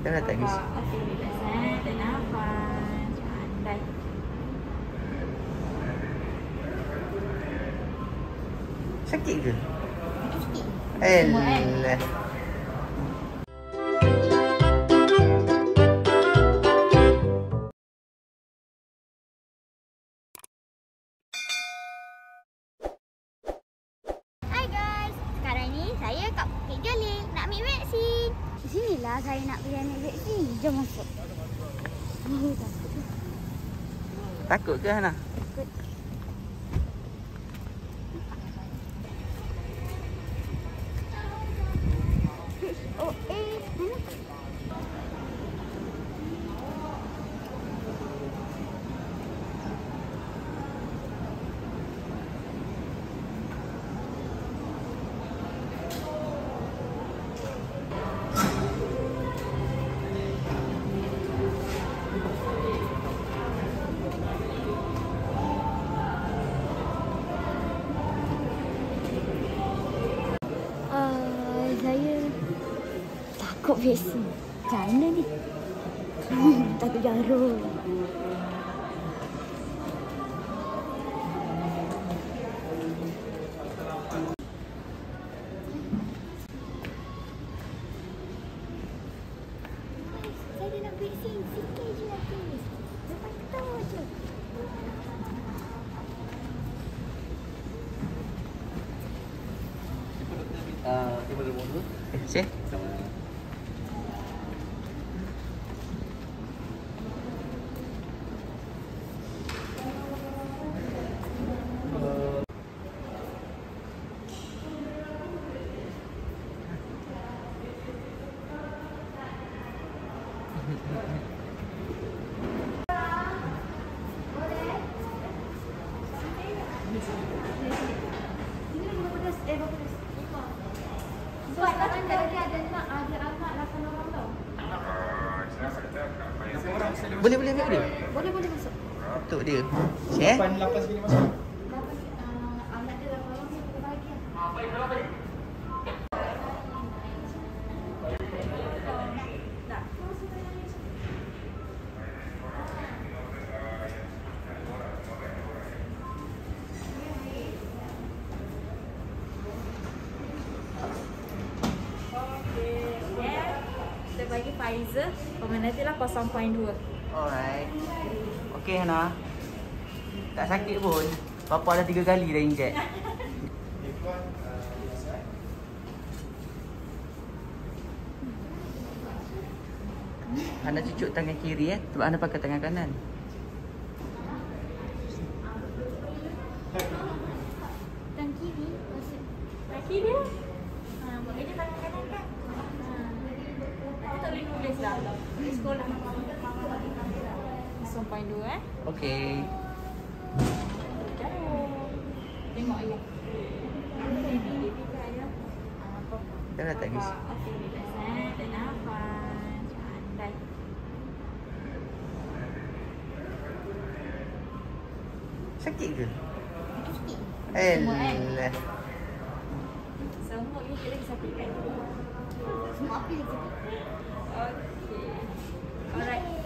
Dah dah tak habis. Okey, relax eh. Tarik nafas. Pandai. Sakit ke? Sikit. Elah. Saya kat Bukit Jalil nak ambil vaksin. Di sinilah saya nak pergi ambil vaksin. Jom masuk. Takut. Takut ke Hana? Takut. Vaksin. Macam mana ni? Takut jarum. Saya nak Boleh boleh ambil dia. Boleh boleh masuk. Untuk dia. Syekh. Lapan lapan sekali masuk. Pfizer, pemenanti lah 0.2. Alright. Okey Hana. Tak sakit pun. Bapa dah tiga kali dah inject. Hana cucuk tangan kiri eh sebab Hana pakai tangan kanan. Tangan kiri. Maksud. Kaki dia. Ha, bagi dia tangan kanan kan. Ha. Nanti tak boleh tulis dah. Di sekolah mama mama bagi kamera. 0.2 eh. Okey. Jauh. Tengok ayah. Baby, baby ke ayah? Apa? Dah dah tak habis. Okey, relax eh. Tarik nafas. Pandai. Sakit ke? Sikit. Elah. Semua you kira sakit kan? Semua apa lagi? Okey. Alright.